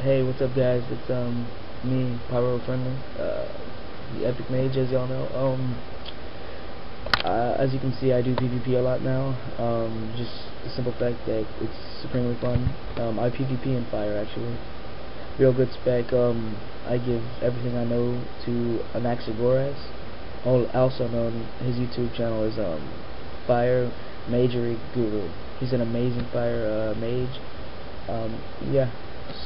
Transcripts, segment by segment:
Hey, what's up guys? It's um me, Pyro Friendly, uh, the Epic Mage as y'all know. Um uh, as you can see I do PvP a lot now. Um just the simple fact that it's supremely fun. Um I PvP in fire actually. Real good spec, um I give everything I know to Anaxagoras. Also known his YouTube channel is um Fire Magery Guru. He's an amazing fire uh, mage. Um, yeah,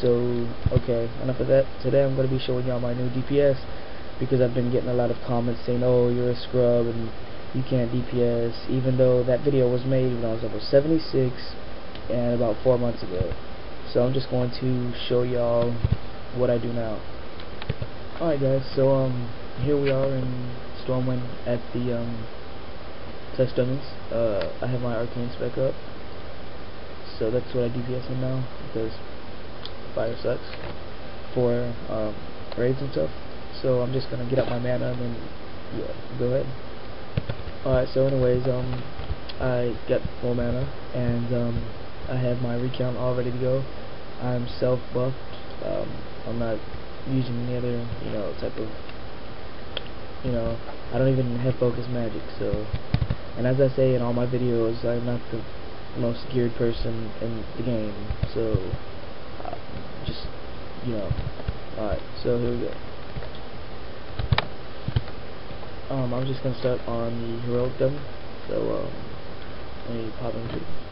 so okay enough of that. Today I'm going to be showing y'all my new DPS because I've been getting a lot of comments saying oh you're a scrub and you can't DPS even though that video was made when I was level 76 and about four months ago. So I'm just going to show y'all what I do now. Alright guys so um here we are in Stormwind at the um test dummies. Uh, I have my arcane spec up. So that's what I DPS in now because fire sucks for um, raids and stuff. So I'm just gonna get up my mana and then yeah, go ahead. Alright, so anyways, um I got full mana and um I have my recount all ready to go. I'm self buffed. Um I'm not using any other, you know, type of you know, I don't even have focus magic, so and as I say in all my videos, I'm not the most geared person in the game, so know. Alright, so here we go. Um, I'm just gonna start on the heroic dummy. So, um, let me pop into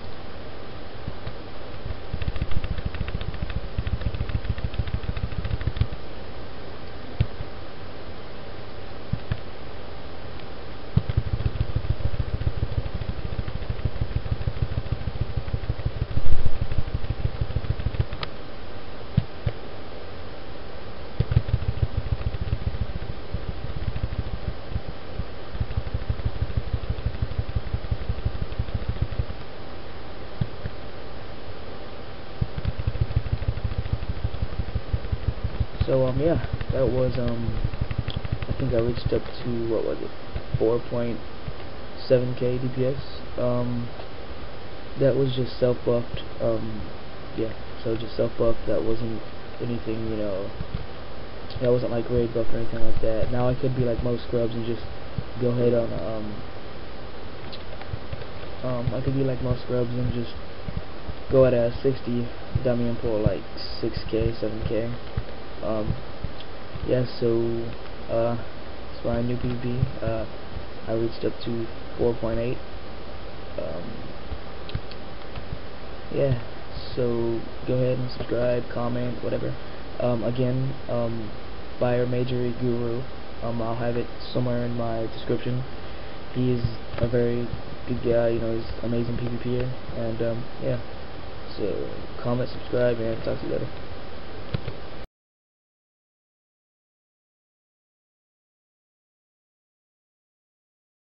So um yeah, that was um I think I reached up to what was it, 4.7k DPS. Um, that was just self buffed. Um, yeah, so just self buffed. That wasn't anything you know. That wasn't like raid buff or anything like that. Now I could be like most scrubs and just go ahead on um um I could be like most scrubs and just go at a 60 dummy and pull like 6k, 7k. Um, yeah, so, uh, my new PvP, uh, I reached up to 4.8. Um, yeah, so go ahead and subscribe, comment, whatever. Um, again, um, Fire Magery Guru. Um, I'll have it somewhere in my description. He is a very good guy, you know, he's amazing PvPer, and, um, yeah. So, comment, subscribe, and talk to you later.